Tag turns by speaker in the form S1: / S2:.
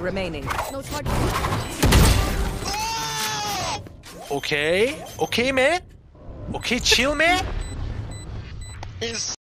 S1: remaining.
S2: Okay. Okay, man. Okay, chill, man.
S3: He's